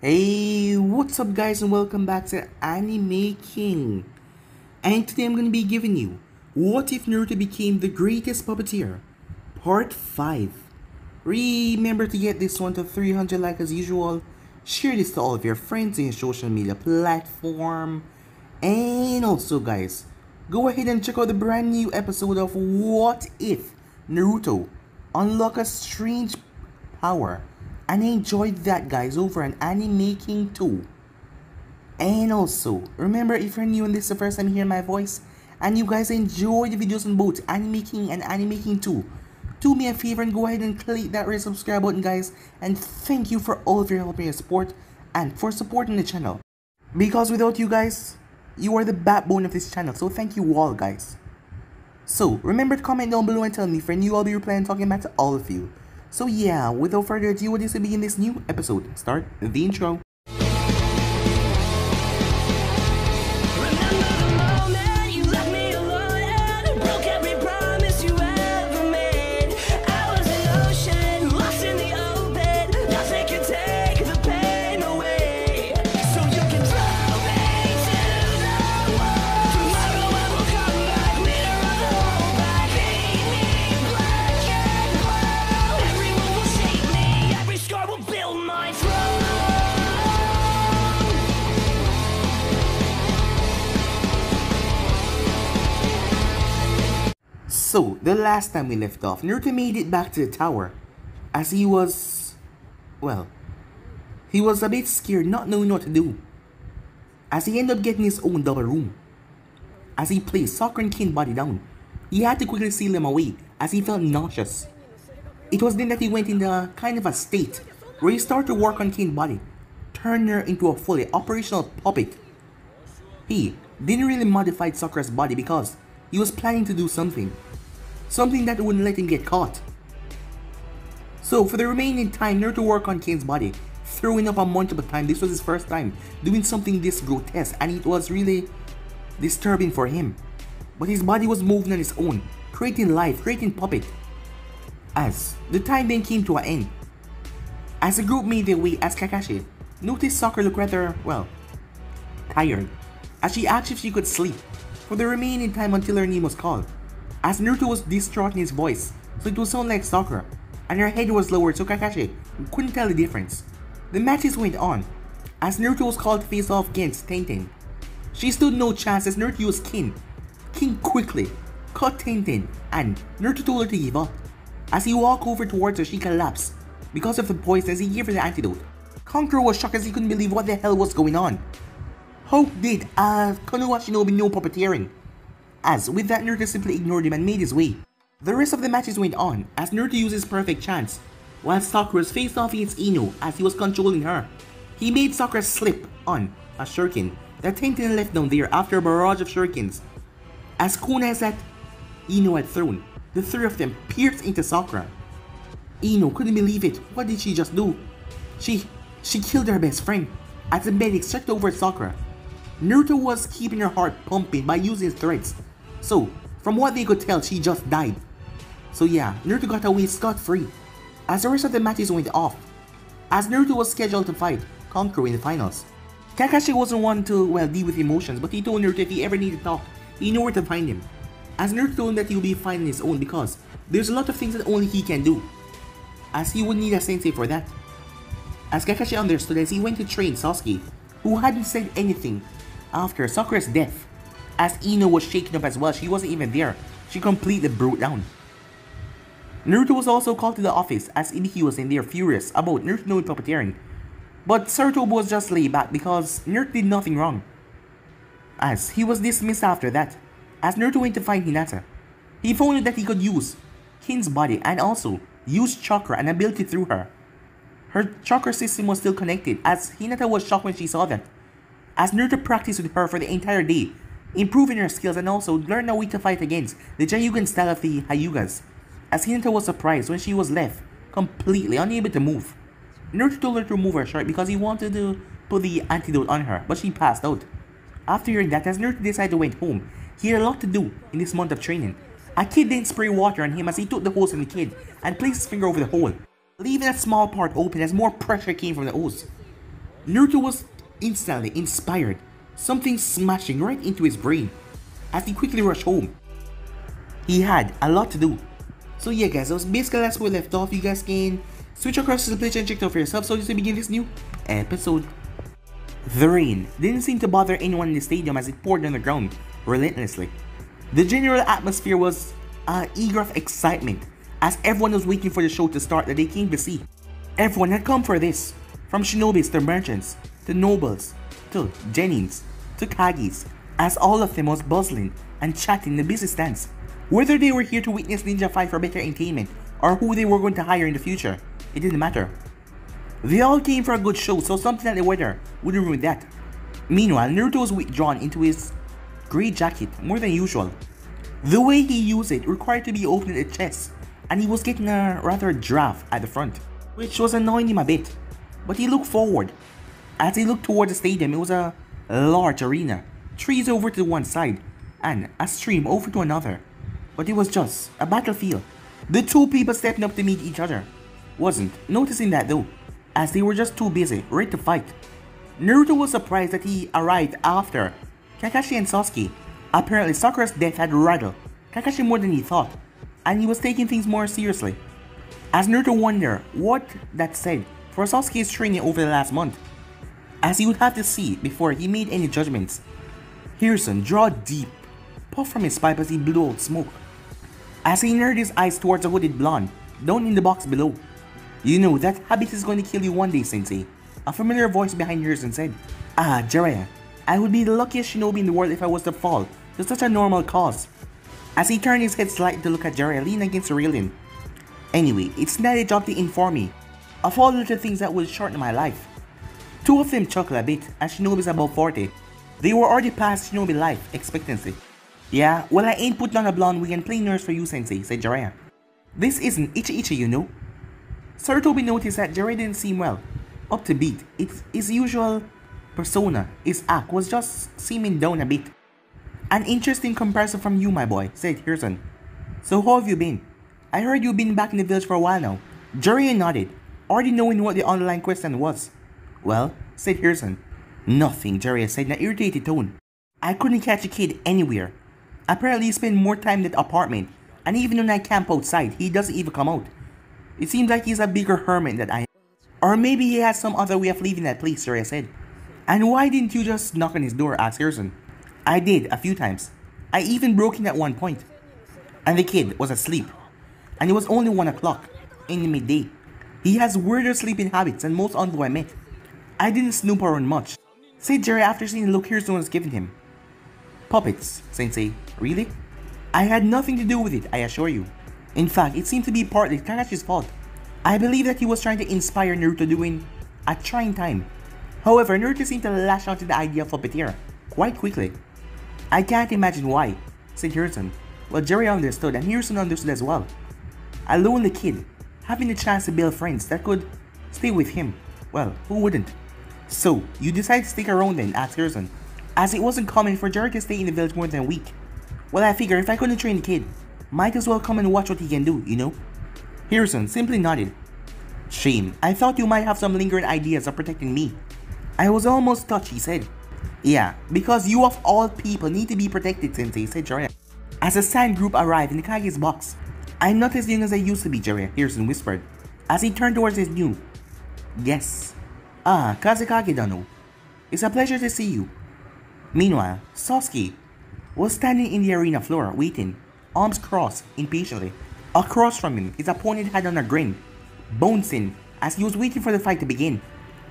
Hey, what's up guys and welcome back to Anime King. And today I'm going to be giving you What If Naruto Became the Greatest Puppeteer? Part 5. Remember to get this one to 300 like as usual. Share this to all of your friends in your social media platform. And also guys, go ahead and check out the brand new episode of What If Naruto Unlock a Strange Power and I enjoyed that guys over an Anime King too. And also, remember if you're new and this is the first time hearing my voice, and you guys enjoy the videos on both Anime King and Anime King 2, do me a favor and go ahead and click that red subscribe button guys, and thank you for all of your help and your support, and for supporting the channel. Because without you guys, you are the backbone of this channel, so thank you all guys. So, remember to comment down below and tell me you're new I'll be replying talking back to all of you. So yeah, without further ado, to begin this new episode? Start the intro. So, the last time we left off, Naruto made it back to the tower. As he was... Well... He was a bit scared, not knowing what to do. As he ended up getting his own double room. As he placed Sakura and Kin body down, he had to quickly seal them away as he felt nauseous. It was then that he went in a kind of a state where he started to work on Kane's body, turn her into a fully operational puppet. He didn't really modify Sakura's body because he was planning to do something. Something that wouldn't let him get caught. So for the remaining time, Naruto worked on Kane's body, throwing up a multiple times. This was his first time doing something this grotesque and it was really disturbing for him. But his body was moving on its own, creating life, creating puppet. As the time then came to an end. As the group made their way as Kakashi noticed Sakura look rather, well, tired, as she asked if she could sleep for the remaining time until her name was called. As Naruto was distraught in his voice, so it would sound like Sakura, and her head was lowered so Kakashi couldn't tell the difference. The matches went on, as Naruto was called to face off against Tenten. She stood no chance as Naruto used Kin. Kin quickly cut Tenten, and Naruto told her to give up. As he walked over towards her, she collapsed because of the poison as he gave her the antidote. Kankuro was shocked as he couldn't believe what the hell was going on. How did uh, Konoha Shinobi know puppeteering? As with that, Naruto simply ignored him and made his way. The rest of the matches went on as Naruto used his perfect chance, while Sakura faced off against Ino as he was controlling her. He made Sakura slip on a shuriken that Tenten left down there after a barrage of shurikens. As cool as that Ino had thrown, the three of them pierced into Sakura. Ino couldn't believe it. What did she just do? She she killed her best friend as the medic checked over Sakura. Naruto was keeping her heart pumping by using his threats. So, from what they could tell, she just died. So yeah, Naruto got away scot-free. As the rest of the matches went off, as Naruto was scheduled to fight Kankuro in the finals. Kakashi wasn't one to, well, deal with emotions, but he told Naruto if he ever needed to talk, he knew where to find him. As Naruto told him that he would be fine on his own because there's a lot of things that only he can do. As he would need a sensei for that. As Kakashi understood as he went to train Sasuke, who hadn't said anything after Sakura's death. As Ino was shaken up as well, she wasn't even there. She completely broke down. Naruto was also called to the office as Ibiki was in there furious about Naruto knowing puppeteering. But Sarutobi was just laid back because Naruto did nothing wrong. As he was dismissed after that, as Naruto went to find Hinata, he found out that he could use Kin's body and also use chakra and ability through her. Her chakra system was still connected as Hinata was shocked when she saw that. As Naruto practiced with her for the entire day, improving her skills and also learn a way to fight against the Jayugan style of the Hyugas. As Hinata was surprised when she was left completely unable to move. Naruto told her to remove her shirt because he wanted to put the antidote on her, but she passed out. After hearing that, as Naruto decided to went home, he had a lot to do in this month of training. A kid then sprayed water on him as he took the hose from the kid and placed his finger over the hole, leaving a small part open as more pressure came from the hose. Naruto was instantly inspired, something smashing right into his brain as he quickly rushed home. He had a lot to do. So yeah guys, that was basically that's where we left off. You guys can switch across to the page and check it out for yourself so just to begin this new episode. The rain didn't seem to bother anyone in the stadium as it poured on the ground relentlessly. The general atmosphere was uh, eager of excitement as everyone was waiting for the show to start that they came to see. Everyone had come for this, from shinobis to merchants, to nobles, to genins, to kages, as all of them was bustling and chatting the busy stands. Whether they were here to witness ninja fight for better entertainment or who they were going to hire in the future, it didn't matter. They all came for a good show, so something like the weather wouldn't ruin that. Meanwhile, Naruto was withdrawn into his grey jacket more than usual. The way he used it required to be opened at the chest, and he was getting a rather draft at the front, which was annoying him a bit. But he looked forward. As he looked toward the stadium, it was a large arena, trees over to one side, and a stream over to another. But it was just a battlefield. The two people stepping up to meet each other. Wasn't noticing that though, as they were just too busy, ready to fight. Naruto was surprised that he arrived after Kakashi and Sasuke. Apparently Sakura's death had rattled Kakashi more than he thought, and he was taking things more seriously. As Naruto wondered what that said for Sasuke's training over the last month, as he would have to see before he made any judgments. Hiruzen drew deep, puff from his pipe as he blew out smoke. As he narrowed his eyes towards the hooded blonde, down in the box below. You know, that habit is going to kill you one day, Sensei. A familiar voice behind Hiruzen said, Ah, Jiraiya, I would be the luckiest shinobi in the world if I was to fall to such a normal cause. As he turned his head slightly to look at Jiraiya lean against the railing. Anyway, it's not a job to inform me of all the little things that will shorten my life. Two of them chuckled a bit as Shinobi's about 40. They were already past Shinobi life expectancy. Yeah, well I ain't putting on a blonde wig and playing nurse for you sensei, said Jiraiya. This isn't Icha Icha you know. Sarutobi noticed that Jiraiya didn't seem well, up to beat. It's his usual persona, his act was just seeming down a bit. An interesting comparison from you my boy, said Hiruzen. So how have you been? I heard you've been back in the village for a while now. Jiraiya nodded, already knowing what the underlying question was. Well, said Hiruzen. Nothing, Jerry said in an irritated tone. I couldn't catch a kid anywhere. Apparently he spent more time in that apartment, and even when I camp outside, he doesn't even come out. It seems like he's a bigger hermit than I am. Or maybe he has some other way of leaving that place, Jerry said. And why didn't you just knock on his door, asked Hiruzen. I did, a few times. I even broke in at one point. And the kid was asleep. And it was only 1 o'clock, in the midday. He has weirder sleeping habits than most Ondu I met. I didn't snoop around much, said Jerry after seeing the look Hiruzen was giving him. Puppets, Sensei. Really? I had nothing to do with it, I assure you. In fact, it seemed to be partly Kakashi's fault. I believe that he was trying to inspire Naruto during a trying time. However, Naruto seemed to lash out to the idea of puppeteer quite quickly. I can't imagine why, said Hiruzen. Well, Jerry understood and Hiruzen understood as well. A lonely kid, having the chance to build friends that could stay with him. Well, who wouldn't? So, you decided to stick around then, asked Hiruzen, as it wasn't common for Jerry to stay in the village more than a week. Well, I figure if I couldn't train the kid, might as well come and watch what he can do, you know? Hiruzen simply nodded. Shame, I thought you might have some lingering ideas of protecting me. I was almost touched, he said. Yeah, because you of all people need to be protected, Sensei, said Jiraiya. As the sand group arrived in the Kage's box, I'm not as young as I used to be, Jiraiya, Hiruzen whispered, as he turned towards his new. Yes. Ah, Kazekage Dano. It's a pleasure to see you. Meanwhile, Sasuke was standing in the arena floor, waiting, arms crossed, impatiently. Across from him, his opponent had on a grin, bouncing as he was waiting for the fight to begin.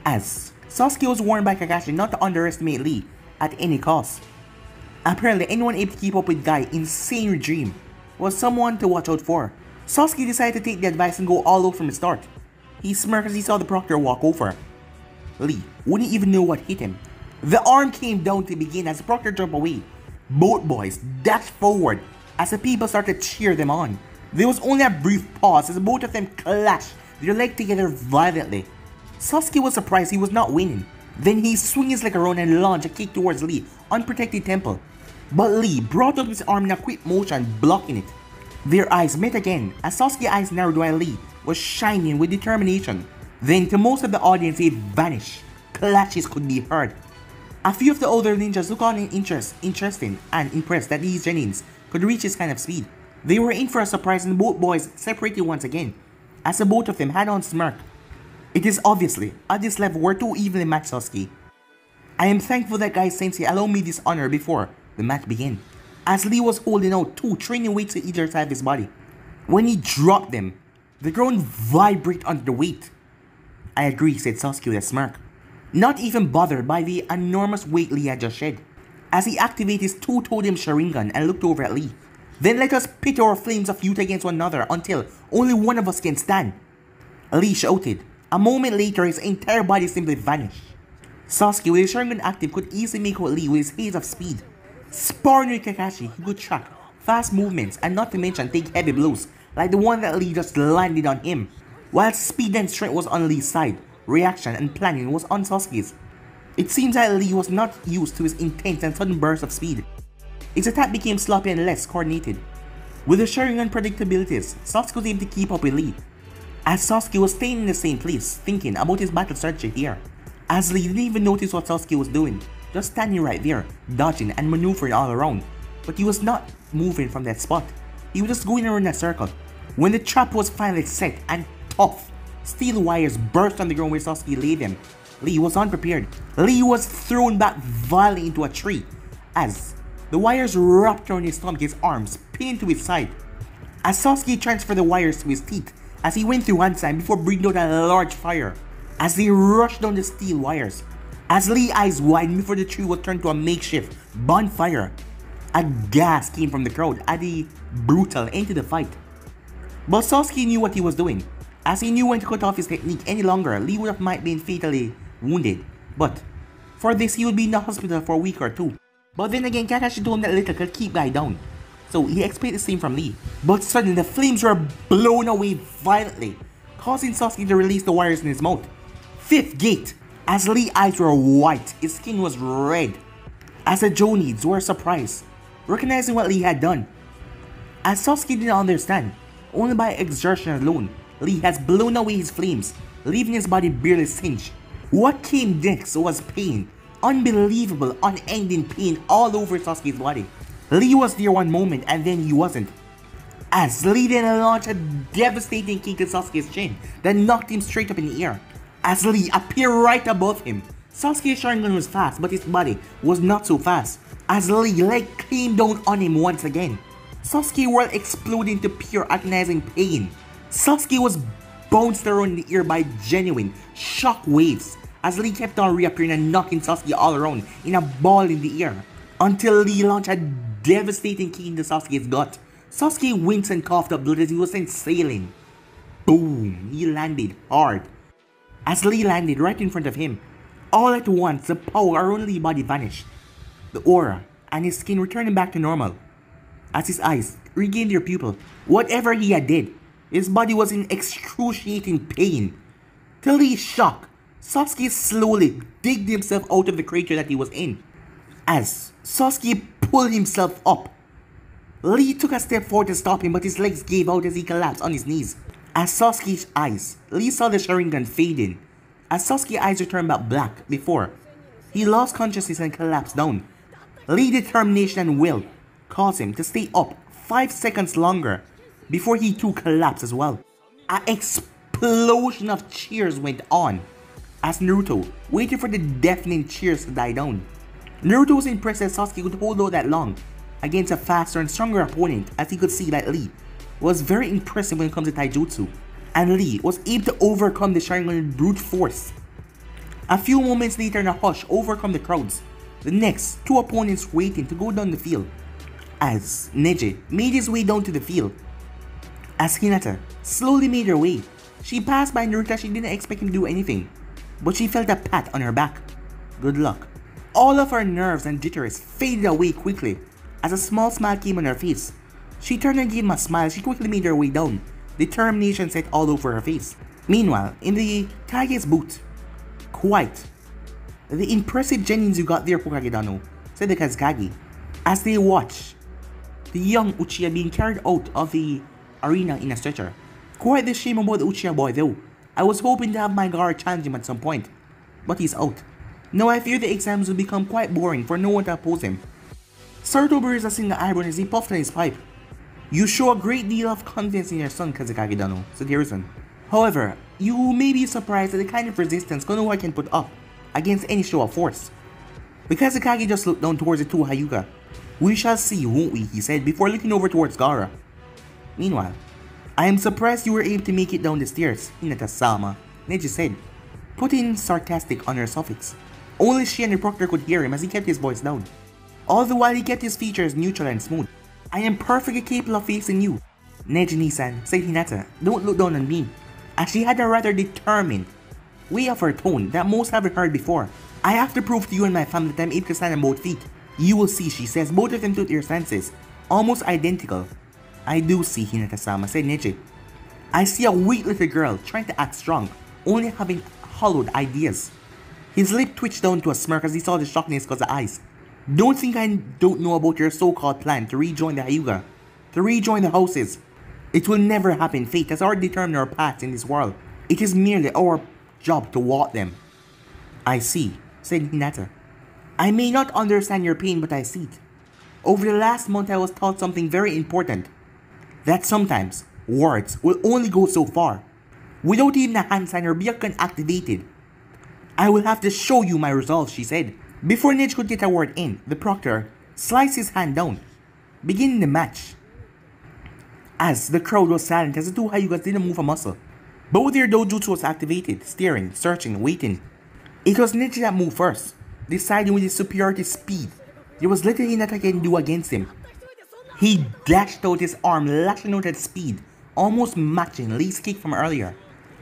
As Sasuke was warned by Kakashi not to underestimate Lee at any cost. Apparently, anyone able to keep up with Guy's insane dream was someone to watch out for. Sasuke decided to take the advice and go all out from the start. He smirked as he saw the proctor walk over. Lee wouldn't even know what hit him. The arm came down to begin as proctor jumped away. Both boys dashed forward as the people started to cheer them on. There was only a brief pause as both of them clashed their legs together violently. Sasuke was surprised he was not winning. Then he swung his leg around and launched a kick towards Lee, unprotected temple. But Lee brought up his arm in a quick motion, blocking it. Their eyes met again as Sasuke's eyes narrowed while Lee was shining with determination. Then to most of the audience it vanished, clashes could be heard. A few of the older ninjas look on in interest, interested and impressed that these Genins could reach this kind of speed. They were in for a surprise and both boys separated once again, as the both of them had on smirk. It is obviously, at this level, we're too evenly matched Sasuke. I am thankful that Guy Sensei allowed me this honor before the match began, as Lee was holding out two training weights to either side of his body. When he dropped them, the ground vibrated under the weight. I agree, said Sasuke with a smirk, not even bothered by the enormous weight Lee had just shed, as he activated his two tomoe Sharingan and looked over at Lee. Then let us pit our flames of youth against one another until only one of us can stand. Lee shouted. A moment later, his entire body simply vanished. Sasuke, with his Sharingan active, could easily make out Lee with his haze of speed. Sparring with Kakashi, he could track fast movements and not to mention take heavy blows like the one that Lee just landed on him. While speed and strength was on Lee's side, reaction and planning was on Sasuke's. It seems that Lee was not used to his intense and sudden bursts of speed. His attack became sloppy and less coordinated. With the Sharingan predictabilities, Sasuke was able to keep up with Lee, as Sasuke was staying in the same place, thinking about his battle strategy here. As Lee didn't even notice what Sasuke was doing, just standing right there, dodging and maneuvering all around. But he was not moving from that spot. He was just going around a circle. When the trap was finally set and tough, steel wires burst on the ground where Sasuke laid him. Lee was unprepared. Lee was thrown back violently into a tree as the wires wrapped around his stomach, his arms pinned to his side. As Sasuke transferred the wires to his teeth, as he went through one side before breathing out a large fire, as they rushed down the steel wires, as Lee eyes widened before the tree was turned to a makeshift bonfire. A gas came from the crowd as brutal ended the fight. But Sasuke knew what he was doing, as he knew when to cut off his technique any longer, Lee would have might been fatally wounded. But for this, he would be in the hospital for a week or two. But then again, Kakashi told him that little could keep Guy down. So he expected the same from Lee. But suddenly the flames were blown away violently, causing Sasuke to release the wires in his mouth. Fifth gate. As Lee's eyes were white, his skin was red. As the Jonins were surprised, recognizing what Lee had done. As Sasuke didn't understand, only by exertion alone, Lee has blown away his flames, leaving his body barely singed. What came next was pain, unbelievable, unending pain all over Sasuke's body. Lee was there one moment and then he wasn't. As Lee then launched a devastating kick to Sasuke's chin that knocked him straight up in the air. As Lee appeared right above him, Sasuke's Sharingan was fast but his body was not so fast. As Lee leg came down on him once again. Sasuke world exploded into pure agonizing pain. Sasuke was bounced around in the air by genuine shock waves as Lee kept on reappearing and knocking Sasuke all around in a ball in the air until Lee launched a devastating kick into Sasuke's gut. Sasuke winced and coughed up blood as he was sent sailing. Boom! He landed hard. As Lee landed right in front of him, all at once the power around Lee's body vanished. The aura and his skin returning back to normal. As his eyes regained their pupil, whatever he had did, his body was in excruciating pain. Till Lee's shock, Sasuke slowly digged himself out of the crater that he was in. As Sasuke pulled himself up, Lee took a step forward to stop him, but his legs gave out as he collapsed on his knees. As Sasuke's eyes, Lee saw the Sharingan fading. As Sasuke's eyes returned back black before, he lost consciousness and collapsed down. Lee's determination and will caused him to stay up 5 seconds longer before he too collapsed as well. An explosion of cheers went on as Naruto waited for the deafening cheers to die down. Naruto was impressed that Sasuke could hold out that long against a faster and stronger opponent as he could see that Lee was very impressive when it comes to taijutsu and Lee was able to overcome the Sharingan brute force. A few moments later in a hush overcome the crowds, the next two opponents waiting to go down the field as Neji made his way down to the field. As Hinata slowly made her way, she passed by Naruto she didn't expect him to do anything, but she felt a pat on her back. Good luck. All of her nerves and jitters faded away quickly as a small smile came on her face. She turned and gave him a smile she quickly made her way down, determination set all over her face. Meanwhile, in the Kage's booth, quite the impressive Genins you got there, Hokage said the Kazekage, as they watched the young Uchiha being carried out of the arena in a stretcher. Quite the shame about the Uchiha boy though. I was hoping to have my guard challenge him at some point, but he's out. Now I fear the exams will become quite boring for no one to oppose him. Sarutobi is a single eyebrow as he puffed on his pipe. You show a great deal of confidence in your son, Kazekage Dano, said Hiruzen. However, you may be surprised at the kind of resistance Konoha can put up against any show of force. The Kazekage just looked down towards the two Hyuga. We shall see, won't we, he said before looking over towards Gaara. Meanwhile, I am surprised you were able to make it down the stairs, Hinata-sama, Neji said, putting sarcastic on her suffix. Only she and the proctor could hear him as he kept his voice down. All the while he kept his features neutral and smooth. I am perfectly capable of facing you. Neji-san, said Hinata, don't look down on me. As she had a rather determined way of her tone that most haven't heard before. I have to prove to you and my family that I'm able to stand on both feet. You will see, she says, both of them to your senses. Almost identical. I do see, Hinata-sama, said Neji. I see a weak little girl trying to act strong, only having hollowed ideas. His lip twitched down to a smirk as he saw the shock in his cousin's eyes. Don't think I don't know about your so-called plan to rejoin the Hyuga, to rejoin the houses. It will never happen. Fate has already determined our paths in this world. It is merely our job to walk them. I see, said Hinata. I may not understand your pain, but I see it. Over the last month, I was taught something very important. That sometimes, words will only go so far. Without even a hand sign or beacon activated. I will have to show you my resolve, she said. Before Neji could get a word in, the proctor sliced his hand down, beginning the match. As the crowd was silent as the two Hyugas didn't move a muscle. Both their dojutsu was activated, staring, searching, waiting. It was Neji that moved first, deciding with his superiority speed. There was little Hinata can do against him. He dashed out his arm, lashing out at speed, almost matching Lee's kick from earlier.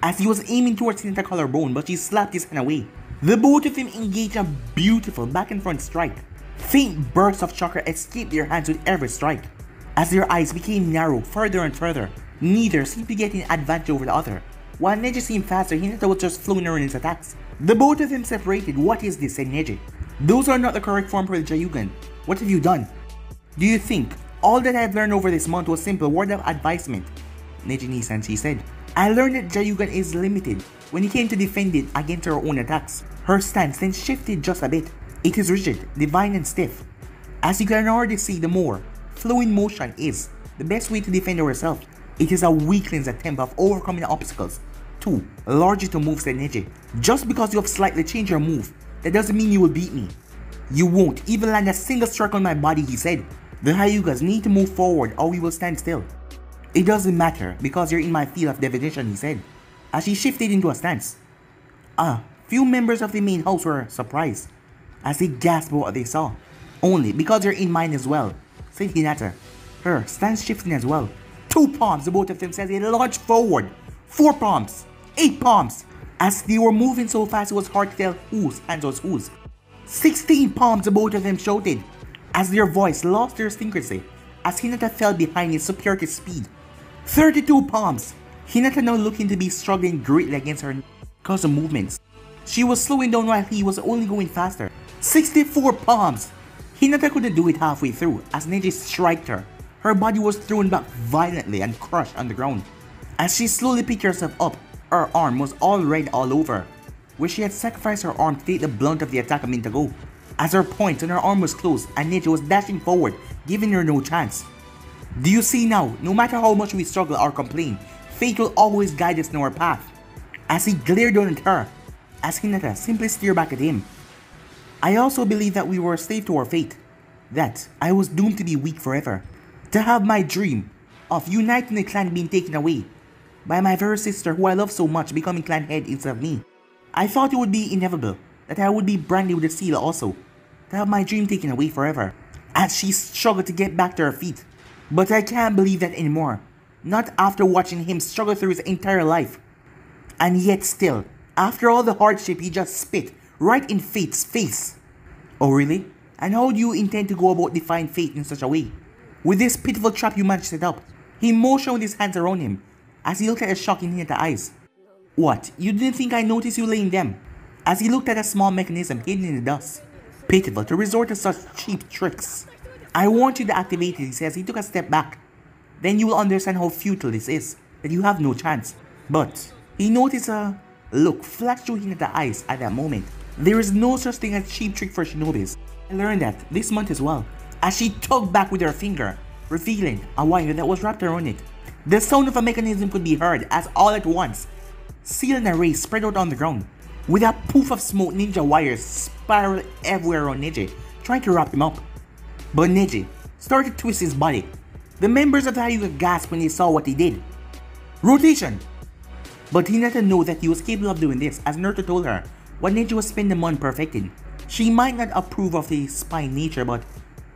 As he was aiming towards Hinata collarbone, but she slapped his hand away. The both of them engaged a beautiful back and front strike. Faint bursts of chakra escaped their hands with every strike. As their eyes became narrowed further and further, neither seemed to get an advantage over the other. While Neji seemed faster, Hinata was just flowing around his attacks. The both of them separated. What is this? said Neji. Those are not the correct form for the Jayugan. What have you done? Do you think all that I've learned over this month was simple word of advisement? Neji Nisan, she said. I learned that Jayugan is limited when it came to defend it against her own attacks. Her stance then shifted just a bit. It is rigid, divine and stiff. As you can already see the more, flowing motion is the best way to defend yourself. It is a weakling's attempt of overcoming obstacles. 2. Larger to move said Neji. Just because you have slightly changed your move, that doesn't mean you will beat me. You won't even land a single strike on my body, he said. The Hyugas need to move forward or we will stand still. It doesn't matter because you're in my field of divination, he said, as he shifted into a stance. A few members of the main house were surprised as they gasped what they saw. Only because you're in mine as well, said Hinata. Her stance shifting as well. Two palms, the both of them said they launched forward. Four palms, eight palms. As they were moving so fast, it was hard to tell whose hands was whose. Sixteen palms, the both of them shouted, as their voice lost their synchrony, as Hinata fell behind in superior speed. 32 palms! Hinata now looking to be struggling greatly against her cause of movements. She was slowing down while he was only going faster. 64 palms! Hinata couldn't do it halfway through as Neji struck her. Her body was thrown back violently and crushed on the ground. As she slowly picked herself up, her arm was all red all over, where she had sacrificed her arm to take the blunt of the attack a minute ago. As her point on her arm was closed and Neji was dashing forward, giving her no chance. Do you see now, no matter how much we struggle or complain, fate will always guide us in our path. As he glared down at her, as Hinata simply stared back at him. I also believe that we were a slave to our fate, that I was doomed to be weak forever, to have my dream of uniting the clan being taken away by my very sister who I love so much becoming clan head instead of me. I thought it would be inevitable that I would be branded with a seal also, to have my dream taken away forever, as she struggled to get back to her feet. But I can't believe that anymore, not after watching him struggle through his entire life. And yet still, after all the hardship he just spit right in fate's face. Oh really? And how do you intend to go about defying fate in such a way? With this pitiful trap you managed to set up, he motioned with his hands around him as he looked at the shocking in the eyes. What? You didn't think I noticed you laying them? As he looked at a small mechanism hidden in the dust. To resort to such cheap tricks. I want you to activate it, he says. He took a step back. Then you will understand how futile this is, that you have no chance. But he noticed a look flash through him at the eyes at that moment. There is no such thing as cheap trick for shinobis. I learned that this month as well, as she tugged back with her finger, revealing a wire that was wrapped around it. The sound of a mechanism could be heard as all at once, Seal and Array spread out on the ground. With a poof of smoke, ninja wires everywhere around Neji, trying to wrap him up. But Neji started to twist his body. The members of the Hyuga gasped when they saw what he did. Rotation! But Hinata knew that he was capable of doing this as Naruto told her what Neji was spending the month perfecting. She might not approve of the spy nature but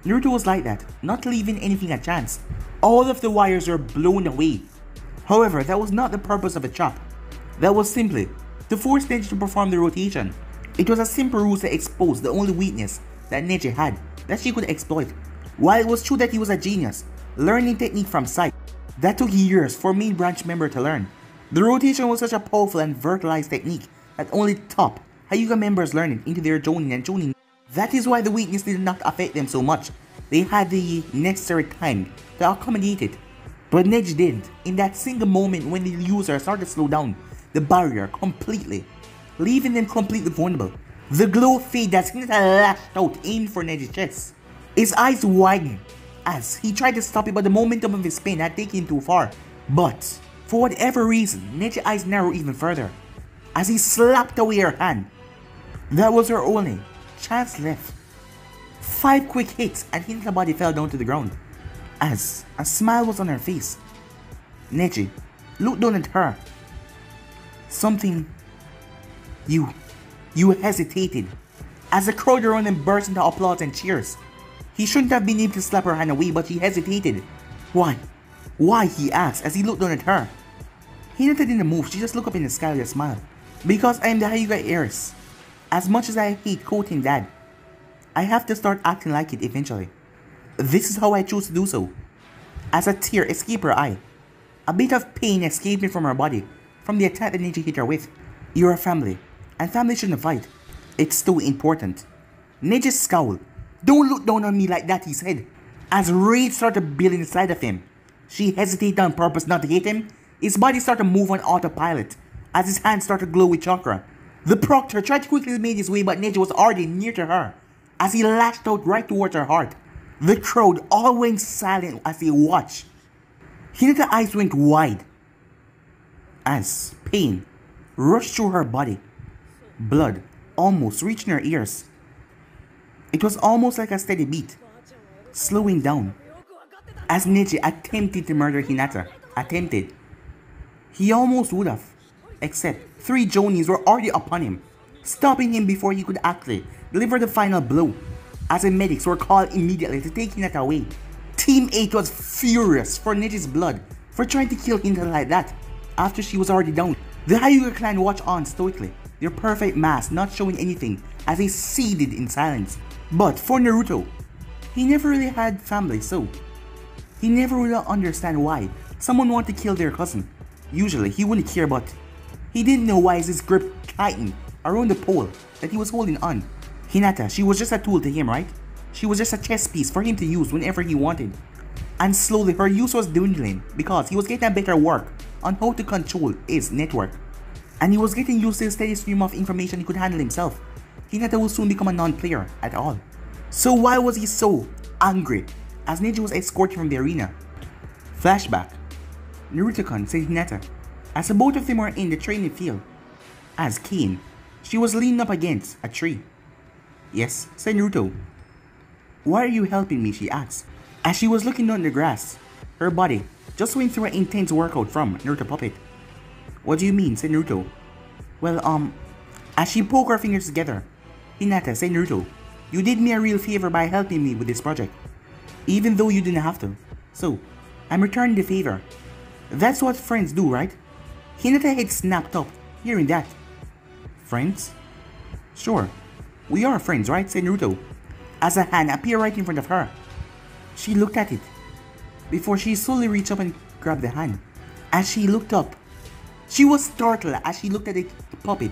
Naruto was like that, not leaving anything a chance. All of the wires were blown away. However, that was not the purpose of the chop. That was simply to force Neji to perform the rotation. It was a simple ruse to expose the only weakness that Neji had that she could exploit. While it was true that he was a genius, learning technique from sight, that took years for main branch member to learn. The rotation was such a powerful and verticalized technique that only top Hyuga members learned it into their Jonin and Jonin. That is why the weakness did not affect them so much. They had the necessary time to accommodate it. But Neji didn't. In that single moment when the user started to slow down the barrier completely, leaving them completely vulnerable. The glow fade as Hinata lashed out, aimed for Neji's chest. His eyes widened as he tried to stop it but the momentum of his spin had taken him too far. But, for whatever reason, Neji's eyes narrowed even further as he slapped away her hand. That was her only chance left. Five quick hits and Hinata's body fell down to the ground as a smile was on her face. Neji looked down at her. Something. You. You hesitated. As the crowd around him burst into applause and cheers. He shouldn't have been able to slap her hand away, but he hesitated. Why? Why? he asked as he looked down at her. Hinata didn't move, she just looked up in the sky with a smile. Because I am the Hyuga heiress. As much as I hate quoting dad, I have to start acting like it eventually. This is how I choose to do so. As a tear escaped her eye, a bit of pain escaped me from her body, from the attack that Neji hit her with. You're a family, and family shouldn't fight. It's too important. Neji scowled. Don't look down on me like that, he said. As rage started building inside of him, she hesitated on purpose not to hit him. His body started to move on autopilot, as his hands started to glow with chakra. The proctor tried to quickly make his way, but Neji was already near to her, as he lashed out right towards her heart. The crowd all went silent as they watched. Hinata's eyes went wide as pain rushed through her body. Blood almost reaching her ears. It was almost like a steady beat, slowing down. As Neji attempted to murder Hinata, attempted. He almost would have, except three Jonins were already upon him, stopping him before he could actually deliver the final blow as the medics were called immediately to take Hinata away. Team 8 was furious for Neji's blood for trying to kill Hinata like that after she was already down. The Hyuga clan watched on stoically, their perfect mask not showing anything as they seethed in silence. But for Naruto, he never really had family so he never really understand why someone wanted to kill their cousin. Usually he wouldn't care but he didn't know why his grip tightened around the pole that he was holding on. Hinata, she was just a tool to him, right? She was just a chess piece for him to use whenever he wanted. And slowly her use was dwindling because he was getting better work on how to control his network. And he was getting used to the steady stream of information he could handle himself. Hinata will soon become a non-player at all. So why was he so angry as Neji was escorted from the arena? Flashback. Naruto-kun said Hinata as the both of them were in the training field. As Kane, she was leaning up against a tree. Yes, said Naruto. Why are you helping me? she asked. As she was looking down the grass, her body just went through an intense workout from Naruto Puppet. What do you mean? said Naruto. Well, um, as she poked her fingers together, Hinata said Naruto, you did me a real favor by helping me with this project, even though you didn't have to. So, I'm returning the favor. That's what friends do, right? Hinata had snapped up, hearing that. Friends? Sure, we are friends, right? said Naruto, as a hand appeared right in front of her. She looked at it, before she slowly reached up and grabbed the hand. As she looked up, she was startled as she looked at the puppet.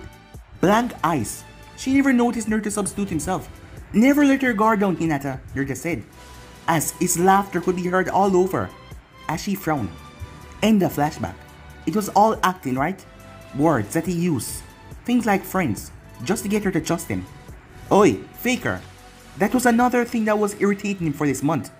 Blank eyes. She never noticed Naruto substitute himself. Never let your guard down, Hinata, Naruto said, as his laughter could be heard all over, as she frowned. End the flashback. It was all acting, right? Words that he used. Things like friends, just to get her to trust him. Oi, Faker! That was another thing that was irritating him for this month.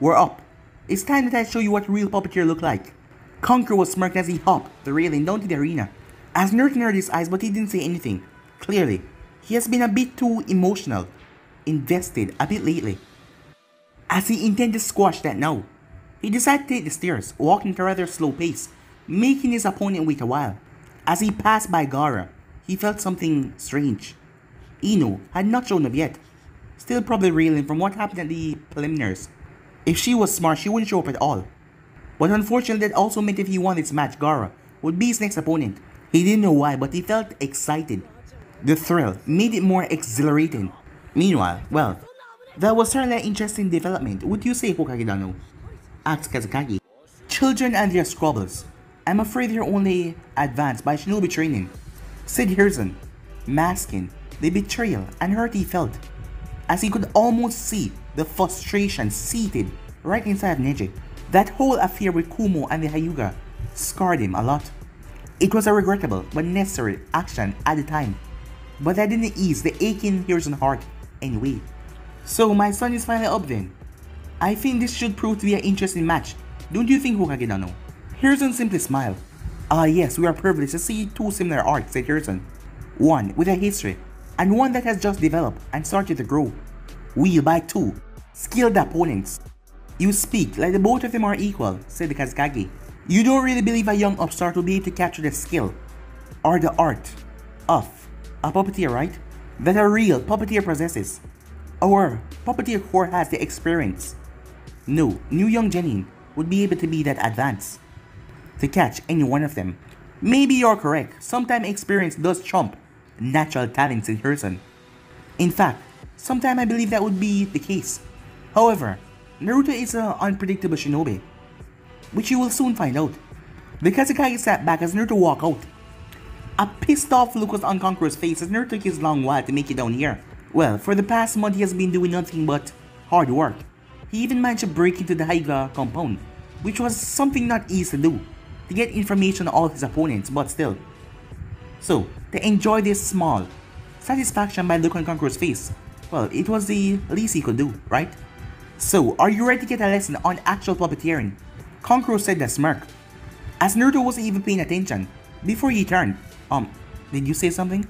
We're up. It's time that I show you what real puppeteer look like. Kankuro was smirking as he hopped the railing down to the arena. As Nerd narrowed his eyes, but he didn't say anything. Clearly, he has been a bit too emotional, invested a bit lately. As he intended to squash that now, he decided to take the stairs, walking at a rather slow pace, making his opponent wait a while. As he passed by Gaara, he felt something strange. Ino had not shown up yet, still probably reeling from what happened at the preliminaries. If she was smart, she wouldn't show up at all. But unfortunately, that also meant if he won this match, Gaara would be his next opponent. He didn't know why, but he felt excited. The thrill made it more exhilarating. Meanwhile, well, that was certainly an interesting development. Would you say, Hokage Dano? Asked Kazekage. Children and their squabbles. I'm afraid they're only advanced by shinobi training. Said Hiruzen, masking the betrayal and hurt he felt, as he could almost see the frustration seated right inside Neji. That whole affair with Kumo and the Hyuga scarred him a lot. It was a regrettable but necessary action at the time, but that didn't ease the aching Hiruzen heart anyway. So my son is finally up then. I think this should prove to be an interesting match. Don't you think, Hokage Dano? Simply smiled. Ah yes, we are privileged to see two similar arcs, said Hiruzen. One with a history, and one that has just developed and started to grow. We by two, skilled opponents. You speak like the both of them are equal, said the Kazekage. You don't really believe a young upstart will be able to capture the skill, or the art, of a puppeteer, right? That a real puppeteer possesses. Or puppeteer core has the experience. No, new young Genin would be able to be that advanced to catch any one of them. Maybe you're correct, sometimes experience does trump natural talents in person. In fact, sometimes I believe that would be the case. However, Naruto is an unpredictable shinobi, which you will soon find out. The Kazekage sat back as Naruto walked out. A pissed off look was on Kankuro's face as Naruto took his long while to make it down here. Well, for the past month he has been doing nothing but hard work. He even managed to break into the Hyuga compound, which was something not easy to do, to get information on all his opponents, but still. So, to enjoy this small satisfaction by the look on Kankuro's face, well, it was the least he could do, right? So, are you ready to get a lesson on actual puppeteering? Kankuro said that smirk. As Naruto wasn't even paying attention, before he turned, um, did you say something?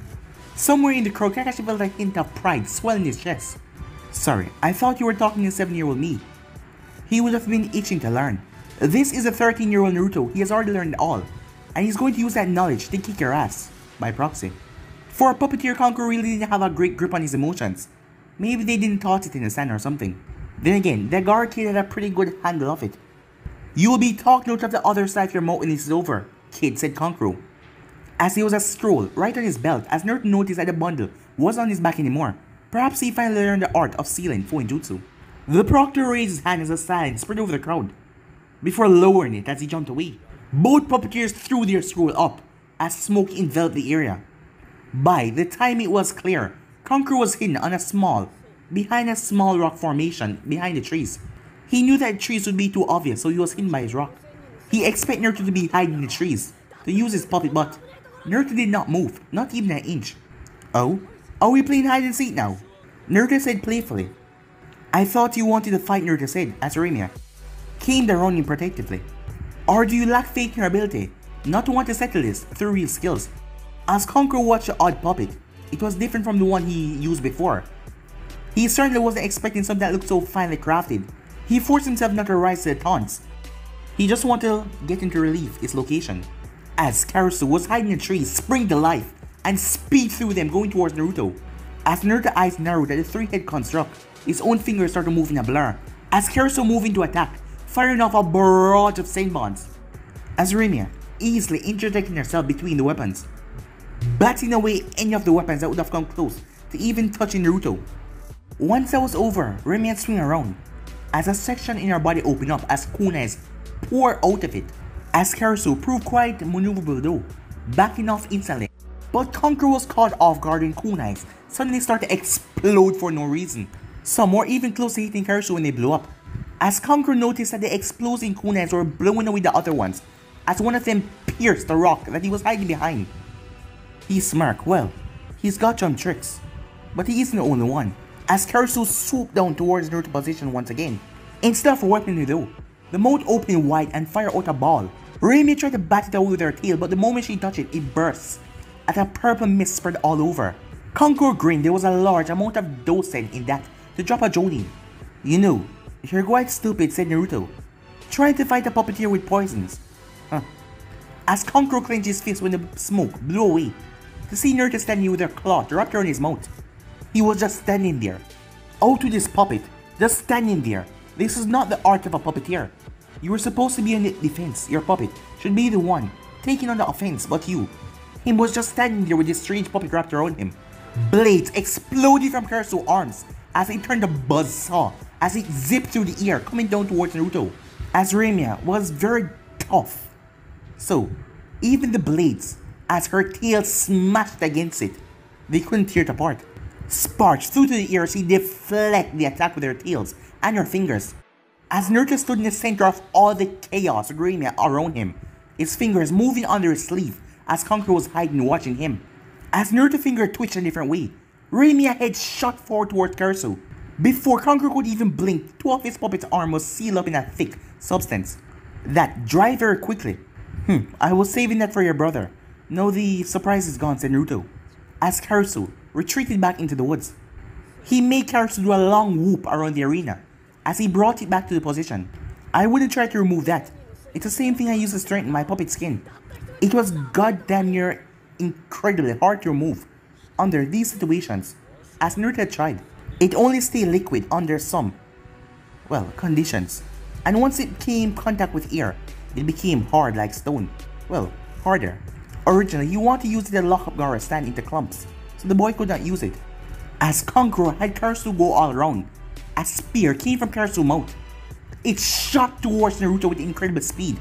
Somewhere in the crowd, Kakashi felt a hint of pride swell in his chest. Sorry, I thought you were talking to 7-year-old me. He would have been itching to learn. This is a 13-year-old Naruto, he has already learned all. And he's going to use that knowledge to kick your ass, by proxy. For a puppeteer, Kankuro really didn't have a great grip on his emotions. Maybe they didn't toss it in the sand or something. Then again, the kid had a pretty good handle of it. You will be talking of the other side of your mouth when this is over, kid said Kankuro. As he was a stroll right on his belt, as Naruto noticed that the bundle wasn't on his back anymore. Perhaps he finally learned the art of sealing Fuinjutsu. The proctor raised his hand as a silence spread over the crowd, before lowering it as he jumped away. Both puppeteers threw their scroll up as smoke enveloped the area. By the time it was clear, Kankuro was hidden on a small, behind a small rock formation behind the trees. He knew that trees would be too obvious, so he was hidden by his rock. He expected Naruto to be hiding in the trees, to use his puppet but Naruto did not move, not even an inch. Oh? Are we playing hide and seek now? Naruto said playfully. I thought you wanted to fight Naruto said, as Remia came around him protectively. Or do you lack faith in your ability, not to want to settle this through real skills? As Kankuro watched the odd puppet, it was different from the one he used before. He certainly wasn't expecting something that looked so finely crafted. He forced himself not to rise to the taunts. He just wanted to get into relief its location. As Karasu was hiding in trees, spring to life and speed through them going towards Naruto. As Naruto's eyes narrowed at the three-head construct, his own fingers started moving a blur. As Karasu moved into attack, firing off a barrage of Senbons. As Remia easily interjecting herself between the weapons, batting away any of the weapons that would have come close to even touching Naruto. Once that was over, Remia swung around as a section in her body opened up as kunais poured out of it. As Karasu proved quite maneuverable though, backing off instantly. But Kankuro was caught off guard when kunais suddenly started to explode for no reason. Some were even close to hitting Karasu when they blew up. As Kankuro noticed that the exploding kunais were blowing away the other ones, as one of them pierced the rock that he was hiding behind. He smirked, well, He's got some tricks, but he isn't the only one. As Karasu swooped down towards Naruto position once again, instead of weapon it though, the mouth opened wide and fired out a ball. Remy tried to bat it away with her tail, but the moment she touched it, it burst, and a purple mist spread all over. Kankuro grinned there was a large amount of docent in that to drop a Jonin. You know, you're quite stupid, said Naruto, trying to fight a puppeteer with poisons. Huh. As Kankuro clenched his fist when the smoke blew away, to see Naruto standing with her claw wrapped around his mouth. He was just standing there. Out with this puppet, just standing there. This is not the art of a puppeteer. You were supposed to be on the defense. Your puppet should be the one taking on the offense, but you. Him was just standing there with this strange puppet wrapped around him. Blades exploded from Karasu's arms as he turned a buzz saw as it zipped through the air coming down towards Naruto. As Remia was very tough. So, even the blades, as her tail smashed against it, they couldn't tear it apart. Sparks flew to the air as he deflect the attack with her tails and her fingers. As Naruto stood in the center of all the chaos of around him, his fingers moving under his sleeve as Kankuro was hiding watching him. As Naruto's finger twitched a different way, Remia's head shot forward towards Karasu. Before Kankuro could even blink, two of his puppet's arm was sealed up in a thick substance that dried very quickly. Hmm, I was saving that for your brother. No, the surprise is gone, said Naruto. As Karasu retreated back into the woods. He made Karasu do a long whoop around the arena as he brought it back to the position. I wouldn't try to remove that. It's the same thing I use to strengthen my puppet skin. It was goddamn near incredibly hard to remove under these situations, as Naruto tried. It only stayed liquid under some, well, conditions. And once it came contact with air, it became hard like stone. Well, harder. Originally, he wanted to use it to lock stand into clumps, so the boy could not use it. As Kankuro had Karasu go all around, a spear came from Karasu's mouth. It shot towards Naruto with incredible speed.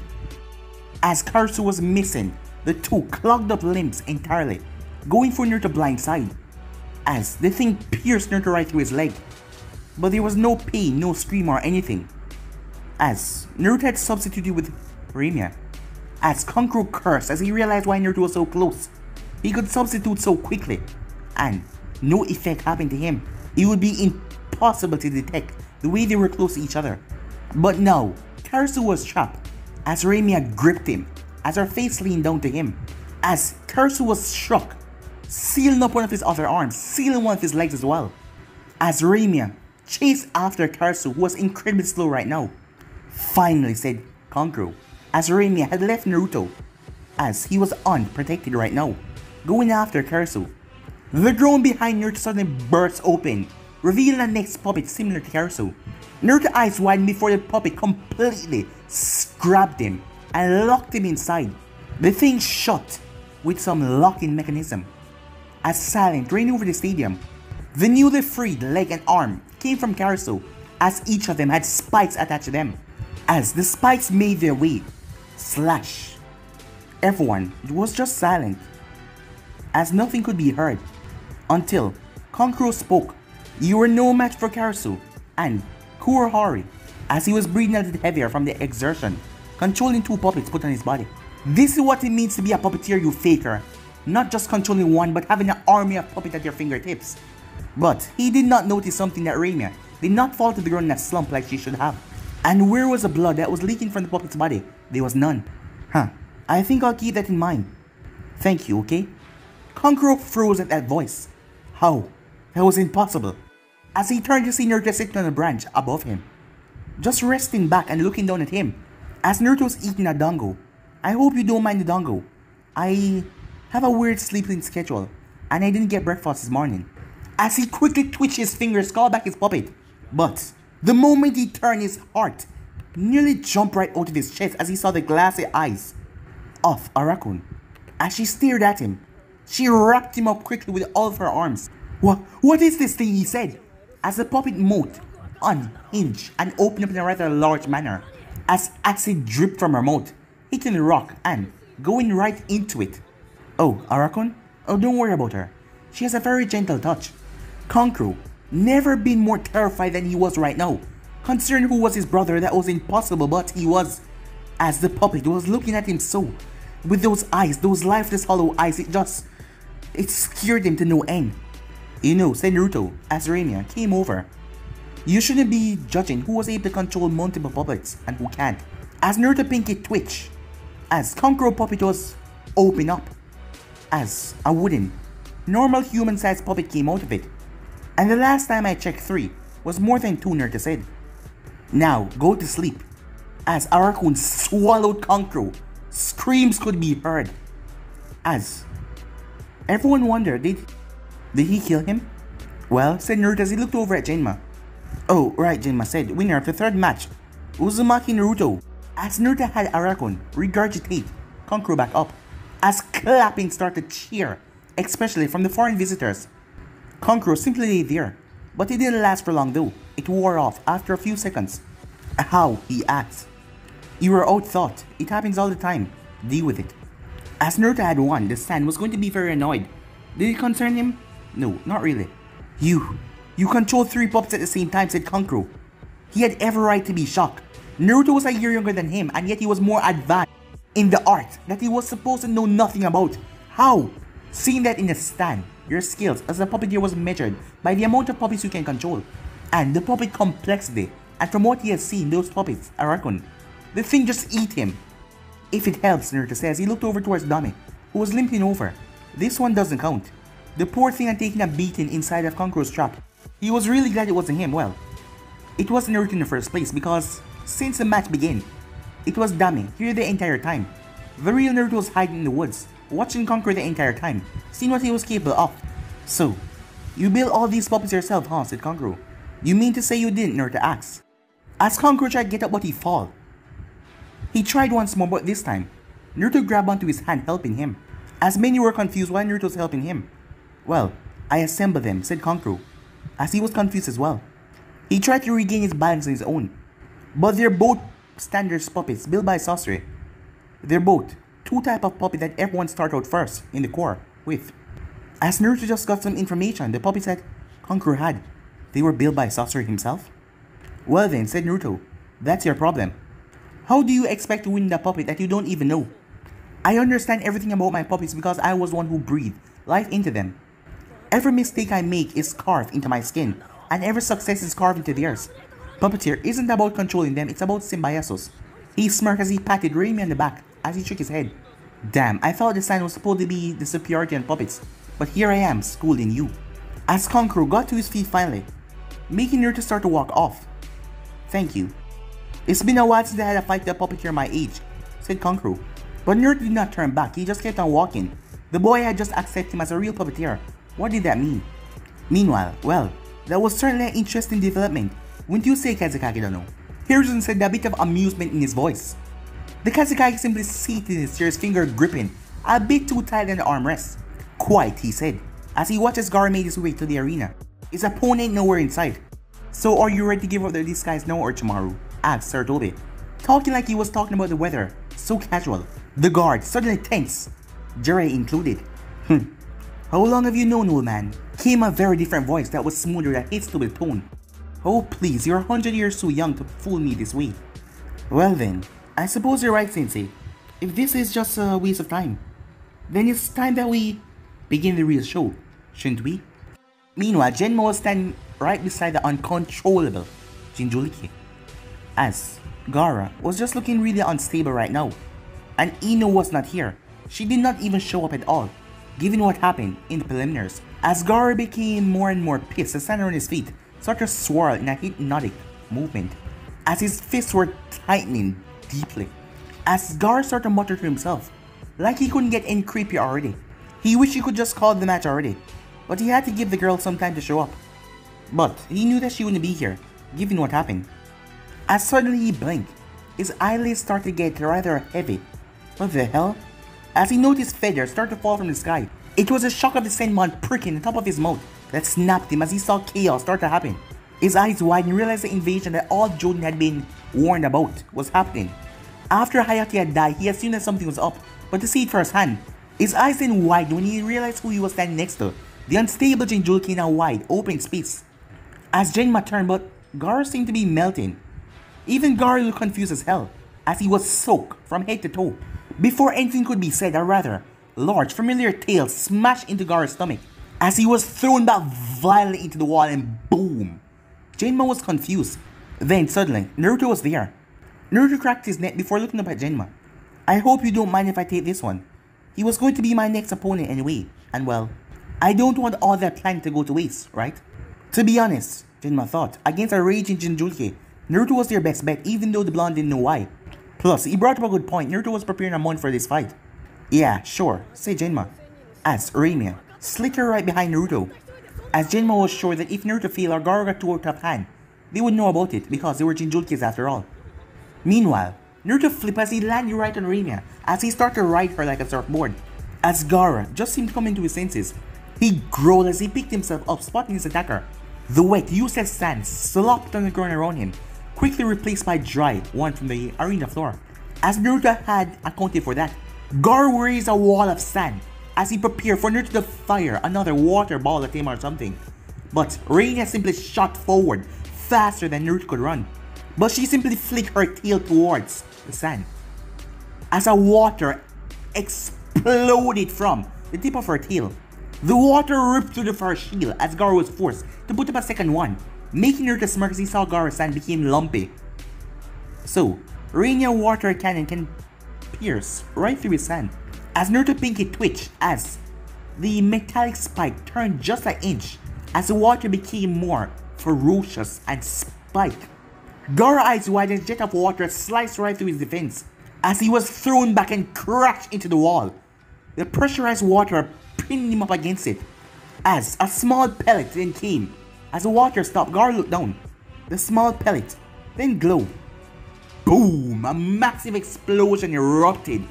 As Karasu was missing, the two clogged up limbs entirely, going for Naruto blind side. As the thing pierced Naruto right through his leg. But there was no pain, no scream or anything. As Naruto had substituted with Remia. As Kankuro cursed as he realized why Naruto was so close. He could substitute so quickly. And no effect happened to him. It would be impossible to detect the way they were close to each other. But now, Karasu was trapped as Remia gripped him as her face leaned down to him. As Karasu was struck, sealing up one of his other arms, sealing one of his legs as well. As Remia chased after Karasu, who was incredibly slow right now. Finally, said Kankuro, as Remia had left Naruto, as he was unprotected right now, going after Karasu. The drone behind Naruto suddenly burst open, revealing a next puppet similar to Karasu. Naruto's eyes widened before the puppet completely grabbed him and locked him inside. The thing shut with some locking mechanism. As silent reigned over the stadium, the newly freed leg and arm came from Karasu as each of them had spikes attached to them. As the spikes made their way, slash. Everyone was just silent as nothing could be heard until Kankuro spoke. You were no match for Karasu and Kuroari as he was breathing a little heavier from the exertion controlling two puppets put on his body. This is what it means to be a puppeteer, you faker. Not just controlling one, but having an army of puppets at your fingertips. But he did not notice something that Remia did not fall to the ground in a slump like she should have. And where was the blood that was leaking from the puppet's body? There was none. Huh. I think I'll keep that in mind. Thank you, okay? Kankuro froze at that voice. How? That was impossible. As he turned to see Naruto sitting on a branch above him. Just resting back and looking down at him. As Naruto's eating a dango, I hope you don't mind the dango. I have a weird sleeping schedule, and I didn't get breakfast this morning. As he quickly twitched his fingers, called back his puppet. But the moment he turned, his heart nearly jumped right out of his chest as he saw the glassy eyes of Arakun. As she stared at him, she wrapped him up quickly with all of her arms. What, what is this thing he said? As the puppet mouth unhinged and opened up in a rather large manner as acid dripped from her mouth, hitting the rock and going right into it. Oh, Arakon? Oh, don't worry about her. She has a very gentle touch. Kankuro never been more terrified than he was right now. Considering who was his brother, that was impossible, but he was. As the puppet was looking at him so, with those eyes, those lifeless hollow eyes, it just... It scared him to no end. You know, said Naruto, as Raimia came over. You shouldn't be judging who was able to control multiple puppets and who can't. As Naruto Pinky twitch, as Kankuro puppet was open up, as a wooden, normal human-sized puppet came out of it. And the last time I checked three was more than two Naruto said. Now, go to sleep. As Arakun swallowed Kankuro, screams could be heard. As everyone wondered, did, did he kill him? Well, said Naruto as he looked over at Genma. Oh, right, Genma said, winner of the third match, Uzumaki Naruto. As Naruto had Arakun regurgitate Kankuro back up, as clapping started cheer, especially from the foreign visitors. Kankuro simply lay there, but it didn't last for long though. It wore off after a few seconds. How he acts. You were outthought. It happens all the time. Deal with it. As Naruto had won, the Sand was going to be very annoyed. Did it concern him? No, not really. You, you control three puppets at the same time, said Kankuro. He had every right to be shocked. Naruto was a year younger than him, and yet he was more advanced in the art that he was supposed to know nothing about. How? Seeing that in a stand, your skills as a puppeteer was measured by the amount of puppets you can control, and the puppet complexity, and from what he has seen, those puppets, Arakun, the thing just eat him. If it helps, Naruto says, he looked over towards Dame, who was limping over. This one doesn't count. The poor thing had taken a beating inside of Kankuro's trap. He was really glad it wasn't him, well, it wasn't Naruto in the first place because since the match began, it was Dame here the entire time. The real Naruto was hiding in the woods, watching Kankuro the entire time, seeing what he was capable of. So, you built all these puppets yourself, huh? said Kankuro. You mean to say you didn't, Naruto asked. As Kankuro tried to get up but he fall. He tried once more but this time, Naruto grabbed onto his hand helping him. As many were confused why Naruto was helping him. Well, I assembled them, said Kankuro, as he was confused as well. He tried to regain his balance on his own, but they're both standard puppets built by Sasori. They're both two type of puppy that everyone start out first in the core with. As Naruto just got some information the puppets that Kankuro had, they were built by Sasori himself. Well then, said Naruto, that's your problem. How do you expect to win the puppet that you don't even know? I understand everything about my puppets because I was the one who breathed life into them. Every mistake I make is carved into my skin, and every success is carved into theirs. Puppeteer isn't about controlling them, it's about symbiosis. He smirked as he patted Raimi on the back as he shook his head. Damn, I thought the sign was supposed to be the superiority on puppets, but here I am, schooling you. As Kankuro got to his feet finally, making Naruto start to walk off. Thank you. It's been a while since I had a fight with a puppeteer my age, said Kankuro. But Naruto did not turn back, he just kept on walking. The boy had just accepted him as a real puppeteer. What did that mean? Meanwhile, well, that was certainly an interesting development, wouldn't you say Kazekage Dono? Hiruzen said a bit of amusement in his voice. The Kazekage simply seated in his chair, his finger gripping, a bit too tight on the armrest. Quite, he said, as he watches Gaara make his way to the arena. His opponent nowhere in sight. So are you ready to give up the disguise now or tomorrow? asked Sarutobi, talking like he was talking about the weather, so casual. The guard suddenly tense, Jiraiya included. Hmm. How long have you known, old man? Came a very different voice that was smoother than his stupid tone. Oh please, you're a hundred years too young to fool me this way. Well then, I suppose you're right, Sensei. If this is just a waste of time, then it's time that we begin the real show, shouldn't we? Meanwhile, Genma was standing right beside the uncontrollable Jinchuriki. As Gaara was just looking really unstable right now, and Ino was not here. She did not even show up at all, given what happened in the preliminaries. As Gaara became more and more pissed and standing on his feet, started to swirl in a hypnotic movement, as his fists were tightening deeply. As Gaara started to mutter to himself, like he couldn't get any creepier already. He wished he could just call the match already, but he had to give the girl some time to show up. But he knew that she wouldn't be here, given what happened. As suddenly he blinked, his eyelids started to get rather heavy. What the hell? As he noticed feathers start to fall from the sky, it was a shock of the same senbon pricking the top of his mouth that snapped him as he saw chaos start to happen. His eyes widened and realized the invasion that all Jonin had been warned about was happening. After Hayate had died, he assumed that something was up, but to see it firsthand, his eyes then widened when he realized who he was standing next to. The unstable Jinchuriki in a wide, open space. As Genma turned, but Gaara seemed to be melting. Even Gaara looked confused as hell, as he was soaked from head to toe. Before anything could be said, or rather, large, familiar tail smashed into Gaara's stomach as he was thrown back violently into the wall and boom. Genma was confused. Then suddenly, Naruto was there. Naruto cracked his neck before looking up at Genma. I hope you don't mind if I take this one. He was going to be my next opponent anyway, and well, I don't want all that plan to go to waste, right? To be honest, Genma thought, against a raging Jinchuriki, Naruto was their best bet even though the blonde didn't know why. Plus, he brought up a good point, Naruto was preparing a month for this fight. Yeah, sure, say Genma. As Raimia, slicker right behind Naruto. As Genma was sure that if Naruto failed or Gaara got too hand, they would know about it because they were Jinchurikis after all. Meanwhile, Naruto flipped as he landed right on Raimia as he started to ride her like a surfboard. As Gaara just seemed to come into his senses, he growled as he picked himself up, spotting his attacker. The wet, useless sand slopped on the ground around him, quickly replaced by dry one from the arena floor. As Naruto had accounted for that, Gaara raised a wall of sand as he prepared for Naruto to fire another water ball at him or something. But Raina simply shot forward faster than Naruto could run. But she simply flicked her tail towards the sand. As a water exploded from the tip of her tail, the water ripped through the first shield as Gaara was forced to put up a second one, making Naruto smirk as he saw Gaara's sand became lumpy. So, Rainier water cannon can pierce right through his sand. As Naruto Pinky twitched as the metallic spike turned just an inch as the water became more ferocious and spiked. Gaara eyes wide as a jet of water sliced right through his defense as he was thrown back and crashed into the wall. The pressurized water pinned him up against it as a small pellet then came. As the water stopped, Gaara looked down. The small pellet then glowed. Boom! A massive explosion erupted.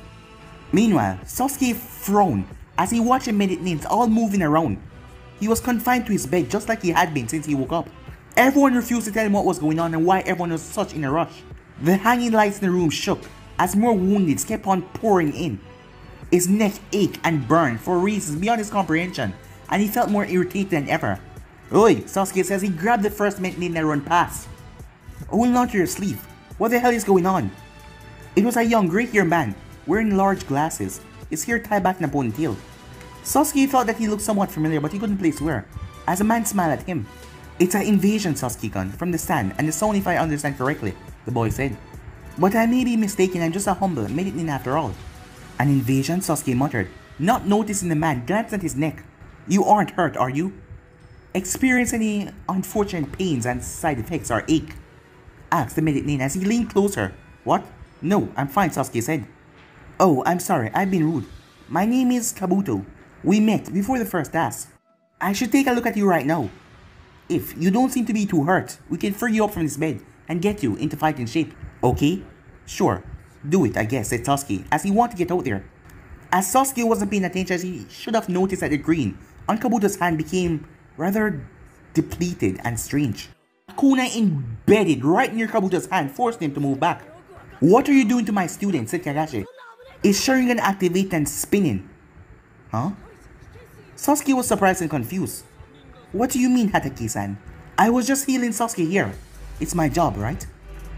Meanwhile, Sasuke frowned as he watched the minute names all moving around. He was confined to his bed just like he had been since he woke up. Everyone refused to tell him what was going on and why everyone was such in a rush. The hanging lights in the room shook as more woundeds kept on pouring in. His neck ached and burned for reasons beyond his comprehension, and he felt more irritated than ever. Oi, Sasuke says he grabbed the first name that run past. Hold on to your sleeve. What the hell is going on? It was a young gray-haired man wearing large glasses, his hair tied back in a ponytail. Sasuke thought that he looked somewhat familiar but he couldn't place where, as a man smiled at him. It's an invasion, Sasuke-kun, from the Sand and the Sound if I understand correctly, the boy said. But I may be mistaken, I'm just a humble medic-nin after all. An invasion, Sasuke muttered, not noticing the man glanced at his neck. You aren't hurt, are you? Experience any unfortunate pains and side effects or ache? Asked the medic-nin as he leaned closer. What? No, I'm fine, Sasuke said. Oh, I'm sorry, I've been rude. My name is Kabuto. We met before the first task. I should take a look at you right now. If you don't seem to be too hurt, we can free you up from this bed and get you into fighting shape. Okay? Sure. Do it, I guess, said Sasuke, as he wanted to get out there. As Sasuke wasn't paying attention, as he should have noticed that the green on Kabuto's hand became rather depleted and strange. Akuna embedded right near Kabuto's hand forced him to move back. What are you doing to my student? said Kakashi. Is Sharingan activated and spinning? Huh? Sasuke was surprised and confused. What do you mean, Hatake-san? I was just healing Sasuke here. It's my job, right?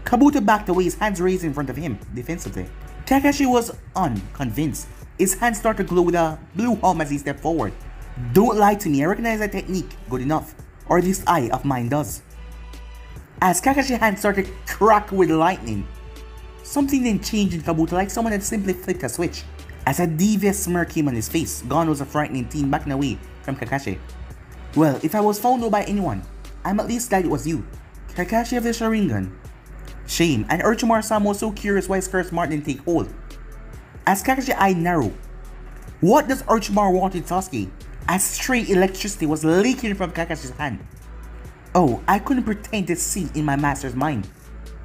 Kabuto backed away, his hands raised in front of him, defensively. Kakashi was unconvinced. His hands started to glow with a blue hum as he stepped forward. Don't lie to me, I recognize that technique good enough. Or this eye of mine does. As Kakashi's hands started to crack with lightning, something then changed in Kabuto like someone had simply flipped a switch. As a devious smirk came on his face, gone was a frightening teen backing away from Kakashi. Well, if I was found out by anyone, I'm at least glad it was you. Kakashi of the Sharingan. Shame, and Orochimaru-sama was so curious why mark didn't take hold. As Kakashi eyed narrow, what does Orochimaru want with Sasuke? As stray electricity was leaking from Kakashi's hand. Oh, I couldn't pretend to see in my master's mind.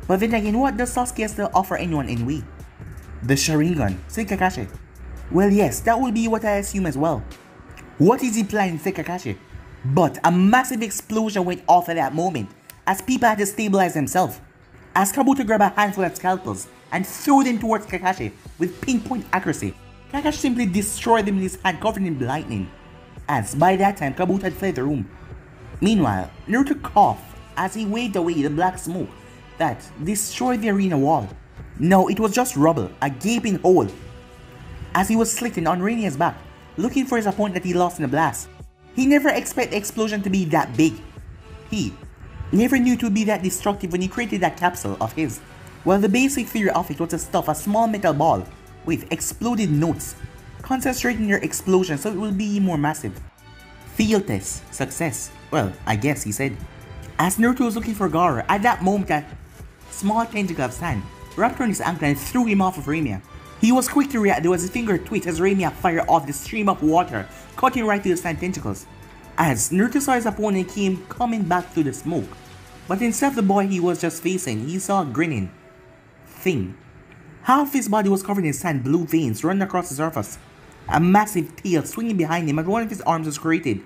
But then again, what does Sasuke still offer anyone anyway? The Sharingan, said Kakashi. Well yes, that would be what I assume as well. What is he planning, said Kakashi? But a massive explosion went off at that moment, as people had to stabilize themselves. As Kabuto grabbed a handful of scalpels and threw them towards Kakashi with pinpoint accuracy, Kakashi simply destroyed them in his hand covered in lightning. As by that time, Kabuto had fled the room. Meanwhile, Naruto coughed as he waved away the black smoke that destroyed the arena wall. No, it was just rubble, a gaping hole. as he was slitting on Rainier's back, looking for his opponent that he lost in the blast. He never expected explosion to be that big. He never knew it would be that destructive when he created that capsule of his. Well, the basic theory of it was to stuff a small metal ball with exploded notes, concentrating your explosion so it will be more massive. Field test, success. Well, I guess he said. As Naruto was looking for Gaara, at that moment a small tentacle of sand wrapped around his ankle and threw him off of Raimia. He was quick to react There was a finger twitch as Raimia fired off the stream of water, cutting right through the sand tentacles. As Naruto saw his opponent came coming back through the smoke. But instead of the boy he was just facing, he saw a grinning thing. Half his body was covered in sand, blue veins running across the surface. A massive tail swinging behind him and one of his arms was created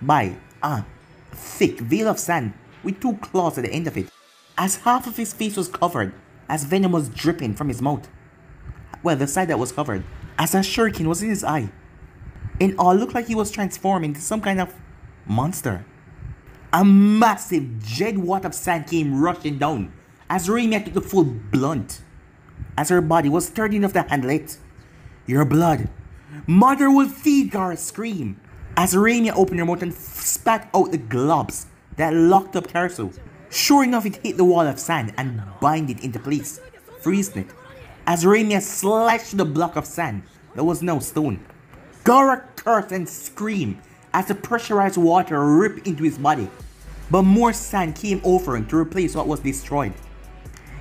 by a thick veil of sand with two claws at the end of it. As half of his face was covered, as venom was dripping from his mouth. Well, the side that was covered, as a shuriken was in his eye. In all, looked like he was transforming into some kind of monster. A massive jet wad of sand came rushing down as Raimia took the full blunt. As her body was sturdy enough to handle it. Your blood. Mother will feed Gaara scream. As Raimia opened her mouth and spat out the globs that locked up Karasu. Sure enough, it hit the wall of sand and bind it into place, freezing it. As Raimia slashed the block of sand, there was no stone. Gaara cursed and screamed as the pressurized water ripped into his body. But more sand came over him to replace what was destroyed.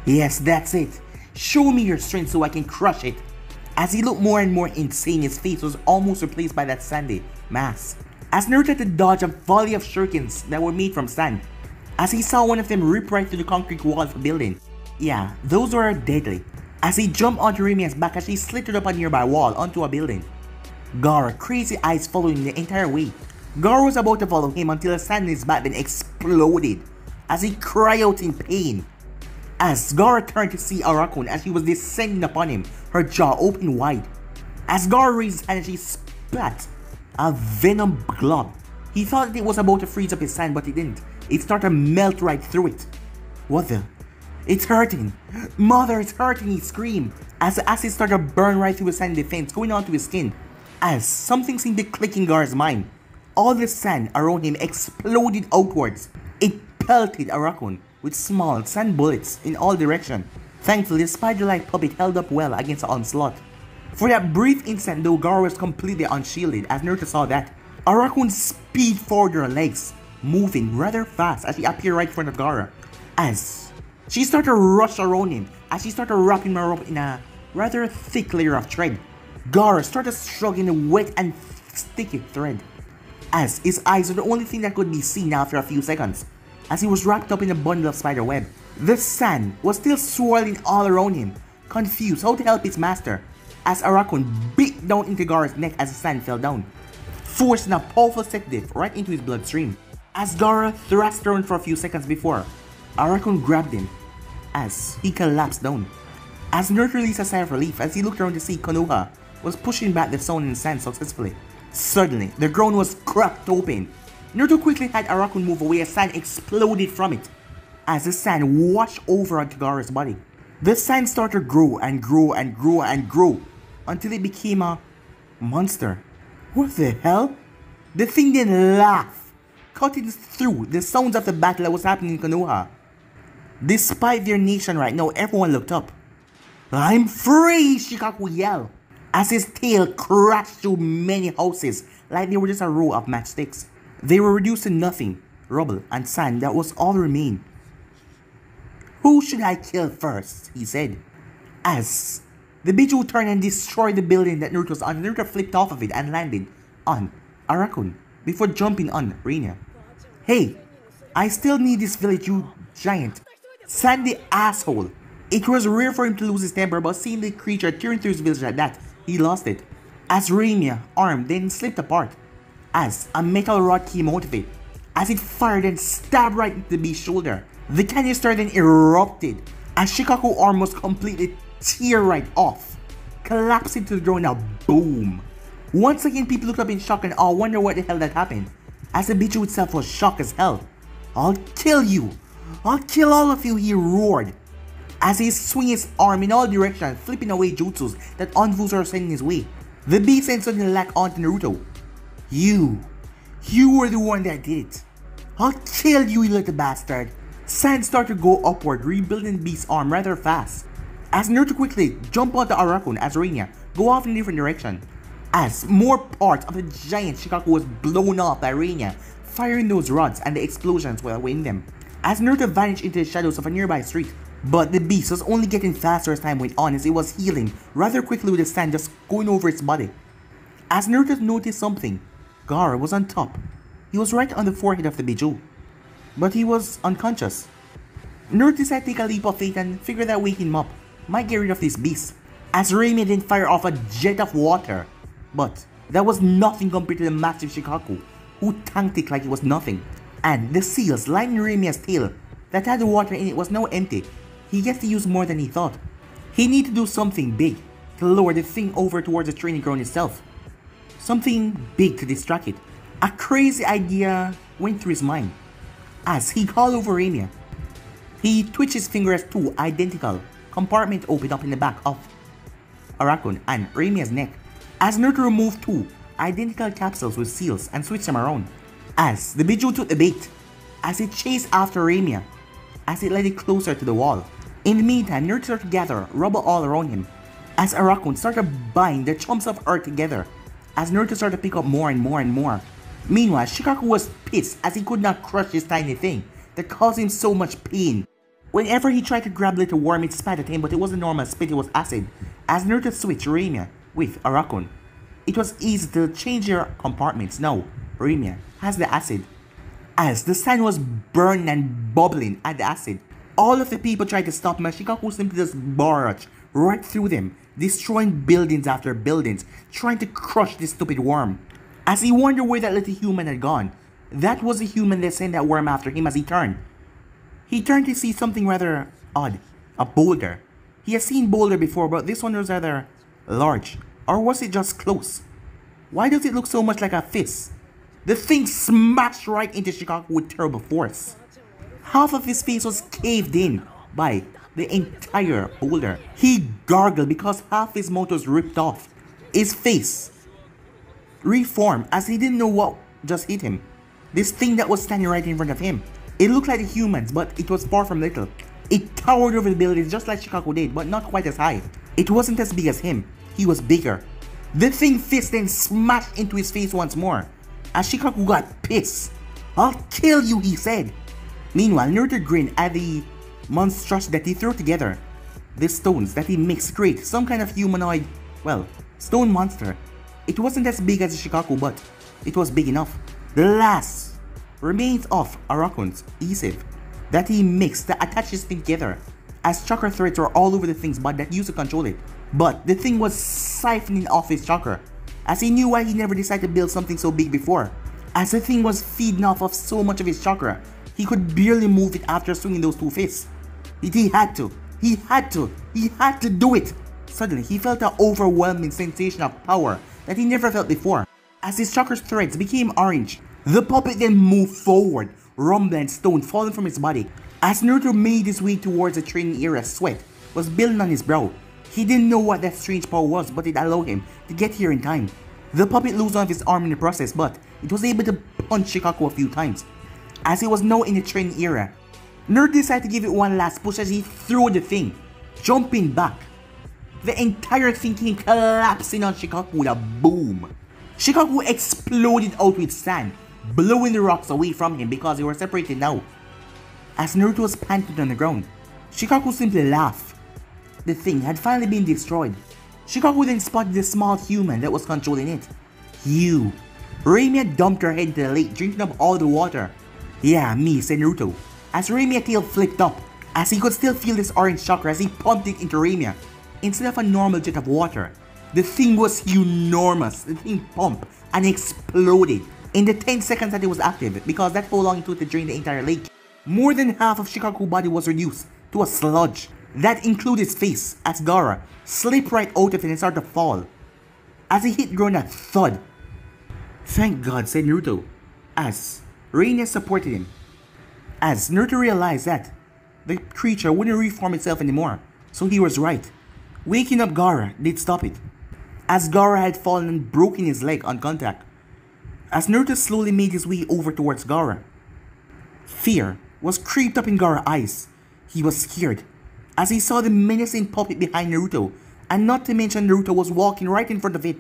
Yes, that's it. Show me your strength so I can crush it. As he looked more and more insane, his face was almost replaced by that sandy mass. As Naruto had to dodge a volley of shurikens that were made from sand, as he saw one of them rip right through the concrete wall of a building. Yeah, those were deadly. As he jumped onto Rimia's back as she slithered up a nearby wall onto a building. Gaara, crazy eyes following the entire way. Gaara was about to follow him until the sand in his back then exploded as he cried out in pain. As Gaara turned to see Arakun as she was descending upon him, her jaw open wide. As Gaara raised his hand and she spat a venom glob. He thought it was about to freeze up his sand, but it didn't. It started to melt right through it. What the? It's hurting. Mother, it's hurting, he screamed. As the acid started to burn right through his sand defense, going onto his skin. As something seemed to click in Gaara's mind. All the sand around him exploded outwards. It pelted Arakun with small sand bullets in all directions. Thankfully, the spider-like puppet held up well against the onslaught. For that brief instant, though Gaara was completely unshielded, as Naruto saw that, Arakun speed forward her legs, moving rather fast as she appeared right in front of Gaara. As she started to rush around him, as she started wrapping her up in a rather thick layer of thread. Gaara started struggling a wet and sticky thread, as his eyes were the only thing that could be seen after a few seconds, as he was wrapped up in a bundle of spider web. The sand was still swirling all around him, confused how to help his master, as Arakun beat down into Gaara's neck as the sand fell down, forcing a powerful sedative right into his bloodstream. As Gaara thrashed around for a few seconds before, Arakun grabbed him as he collapsed down. As Naruto released a sigh of relief as he looked around to see Konoha was pushing back the stone and sand successfully. Suddenly, the ground was cracked open. Naruto quickly had Arakun move away as sand exploded from it, as the sand washed over onto Gaara's body. The sand started to grow and grow and grow and grow until it became a monster. What the hell? The thing then laughed, cutting through the sounds of the battle that was happening in Konoha. Despite their nation right now, everyone looked up. I'm free! Shikaku yelled as his tail crashed through many houses like they were just a row of matchsticks. They were reduced to nothing, rubble and sand that was all remained. Who should I kill first? he said. As the Biju turned and destroyed the building that Naruto was on, Naruto flipped off of it and landed on Arakun before jumping on Rina. Hey, I still need this village, you giant. Sandy asshole. It was rare for him to lose his temper, but seeing the creature tearing through his village like that, he lost it. As Raimia, arm then slipped apart, as a metal rod came out of it, as it fired and stabbed right into the beast's shoulder. The canister then erupted, as Shikaku arm was completely tear right off, collapsing to the ground now boom. Once again, people looked up in shock and all wonder what the hell that happened, as the Biju itself was shocked as hell. I'll kill you! I'll kill all of you, he roared, as he swung his arm in all directions, flipping away jutsus that Onvus are sending his way. The beast then suddenly latched onto Naruto. You, you were the one that did it. I'll kill you, you little bastard. Sand started to go upward, rebuilding the beast's arm rather fast. As Naruto quickly jumped onto Arakun as Rainia go off in a different direction. As more parts of the giant Shikaku was blown off by Rainia, firing those rods and the explosions were awaiting them. As Naruto vanished into the shadows of a nearby street, but the beast was only getting faster as time went on as it was healing rather quickly with the sand just going over its body. As Naruto noticed something, Gaara was on top. He was right on the forehead of the Biju, but he was unconscious. Naruto decided to take a leap of faith and figured that waking him up might get rid of this beast, as Raimi then fired off a jet of water. But that was nothing compared to the massive Shikaku, who tanked it like it was nothing. And the seals lining Raimi's tail that had water in it was now empty. He gets to use more than he thought. He needed to do something big to lower the thing over towards the training ground itself. Something big to distract it. A crazy idea went through his mind. As he called over Raimia, he twitched his finger as two identical compartments opened up in the back of Arakun and Raimia's neck. As Naruto removed two identical capsules with seals and switched them around. As the Biju took the bait, as it chased after Raimia, as it led it closer to the wall. In the meantime, Naruto started to gather rubble all around him, as Arakun started to bind the chunks of earth together, as Naruto started to pick up more and more and more. Meanwhile, Shikaku was pissed as he could not crush this tiny thing that caused him so much pain. Whenever he tried to grab little worm, it spat at him, but it wasn't normal spit, it was acid. As Naruto switched Raimia with Arakun, it was easy to change their compartments. Now, Raimia has the acid. As the sand was burning and bubbling at the acid, all of the people tried to stop him, and Shikaku simply just barged right through them, destroying buildings after buildings, trying to crush this stupid worm. As he wondered where that little human had gone, that was the human that sent that worm after him as he turned. He turned to see something rather odd, a boulder. He had seen boulder before, but this one was rather large. Or was it just close? Why does it look so much like a fist? The thing smashed right into Shikaku with terrible force. Half of his face was caved in by the entire boulder. He gargled because half his mouth was ripped off. His face reformed as he didn't know what just hit him. This thing that was standing right in front of him. It looked like humans, but it was far from little. It towered over the buildings just like Shikaku did, but not quite as high. It wasn't as big as him. He was bigger. The thing fist then smashed into his face once more. As Shikaku got pissed. I'll kill you, he said. Meanwhile, Naruto grinned at the monstrosity that he threw together. The stones that he mixed create some kind of humanoid, well, stone monster. It wasn't as big as Shikaku, but it was big enough. The last remains of Arakun's Isiv that he mixed that attaches together as chakra threads were all over the thing's but that used to control it. But the thing was siphoning off his chakra, as he knew why he never decided to build something so big before. As the thing was feeding off of so much of his chakra, he could barely move it after swinging those two fists. He, he had to, he had to, he had to do it. Suddenly, he felt an overwhelming sensation of power that he never felt before. As his chakra threads became orange, the puppet then moved forward, rumbling and stone falling from his body. As Naruto made his way towards the training area, sweat was building on his brow. He didn't know what that strange power was, but it allowed him to get here in time. The puppet lost one of his arm in the process, but it was able to punch Shikaku a few times. As he was now in the training era. Naruto decided to give it one last push as he threw the thing, jumping back. The entire thing came collapsing on Shikaku with a boom. Shikaku exploded out with sand, blowing the rocks away from him because they were separated now. As Naruto was panting on the ground, Shikaku simply laughed. The thing had finally been destroyed. Shikaku then spotted the small human that was controlling it. You. Raimia dumped her head into the lake, drinking up all the water. Yeah, me, said Naruto. As Raimia's tail flipped up, as he could still feel this orange chakra as he pumped it into Raimia. Instead of a normal jet of water, the thing was enormous. The thing pumped and exploded in the 10 seconds that it was active because long it took to drain the entire lake. More than half of Shikaku's body was reduced to a sludge. That included his face as Gaara slipped right out of it and started to fall. As he hit ground a thud. Thank God, said Naruto, as Reina supported him. As Naruto realized that the creature wouldn't reform itself anymore, so he was right. Waking up Gaara did stop it. as Gaara had fallen and broken his leg on contact. As Naruto slowly made his way over towards Gaara, fear was creeped up in Gaara's eyes. He was scared as he saw the menacing puppet behind Naruto, and not to mention Naruto was walking right in front of it.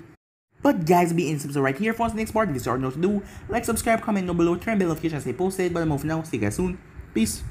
But guys, be in subscribe right here for the next part. If you know what to do, like, subscribe, comment down below, turn bell notifications, stay posted. But I'm off now. See you guys soon. Peace.